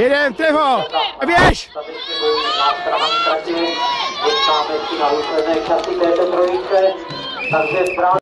Jedem, Trevo! A běž! Dostáváme si na úsledné časy této trojice, takže správně